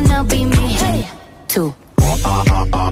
wanna be me. Hey. Two. Uh, uh, uh,